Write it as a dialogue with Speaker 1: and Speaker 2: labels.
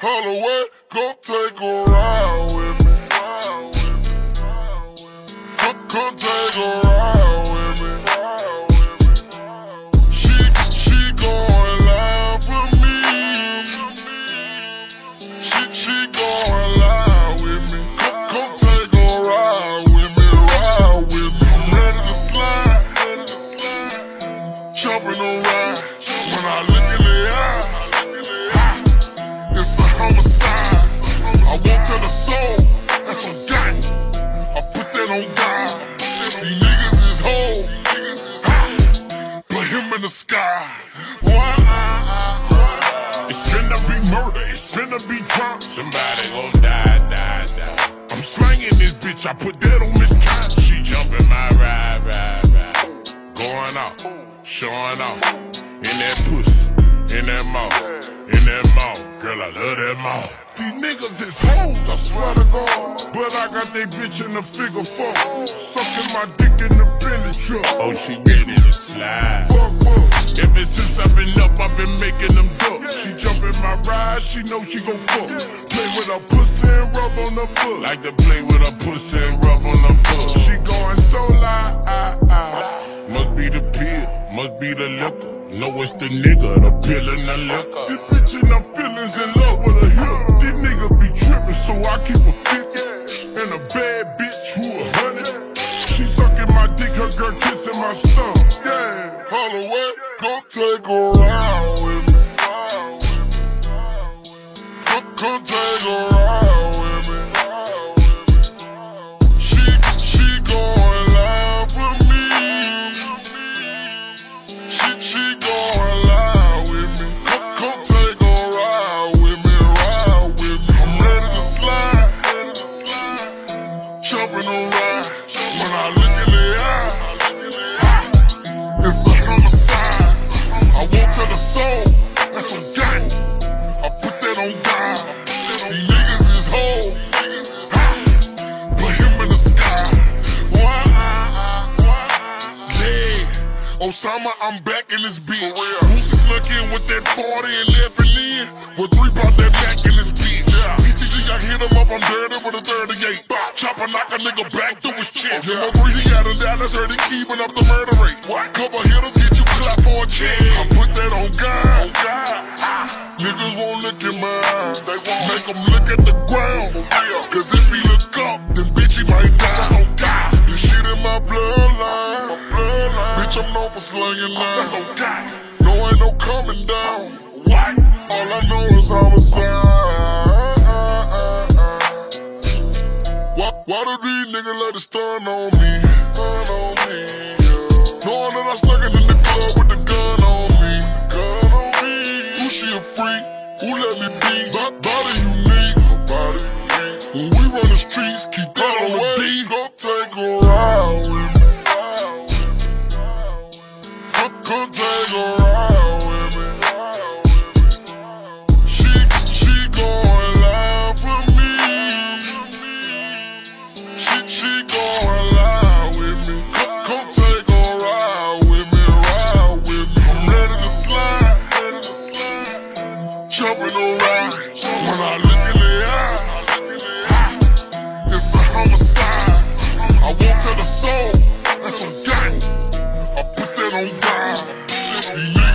Speaker 1: Holloway, come take a ride with me. Come, take a ride with me. She, she going live with me. She, she going live with me. Come, come take a ride with me, ride with me. Ready to slide. Jumping ride when I look in the eye. It's a homicide. I walk to the soul. That's a gun. I put that on God. These niggas is whole. Put him in the sky.
Speaker 2: It's finna be murder, it's finna be drunk. Somebody gon' die, die, die. I'm slanging this bitch, I put that on Miss Cat. She jumping my ride, ride, ride. Going off, showing off. In that pussy, in that mouth, that mouth. Girl, I love that mouth. These niggas is hoes, I swear to God. But I got they bitch in the figure four. Sucking my dick in the Bentley truck. Oh, she ready to slide. Fuck, fuck. Ever since I've been up, I've been making them duck. She jump in my ride, she know she gon' fuck. Play with her pussy and rub on the butt. Like to play with her pussy and rub on the butt. She going so loud. Ah, ah. Must be the pill, must be the liquor. No, it's the nigga, the pill and the liquor. This bitch in her feelings in love with a hip. These niggas be tripping, so I keep a 50. And a bad bitch who a hundred. She sucking my dick, her girl kissing my stomach. Yeah.
Speaker 1: Holloway, come take a ride with me. Come, come take a ride soul. That's a gun. I put that on God. These niggas is whole. Put him in the sky. Yeah. Osama, I'm back in this bitch. Boosie snuck in with that 40 and left in. With three brought that back in this bitch. PTG, I hit him up, I'm dirty with a 38. Chopper knock a nigga back through his chest. Yeah. Mo3, he had him down, that's heard he keeping up the murder rate. What? Couple hitters look the ground. Cause if he look up, then bitch he might die. This shit in my bloodline. Bitch, I'm known for. That's God. No, ain't no coming down. All I know is homicide. Why, why do these niggas let it stun on me? Stun on me. Knowing that I stuck in the club with the gun on me. Gun on me. Who she a freak? Who let me be? Bo- Body. Body it's a homicide. I walk to the soul It's a gang. I put that on God.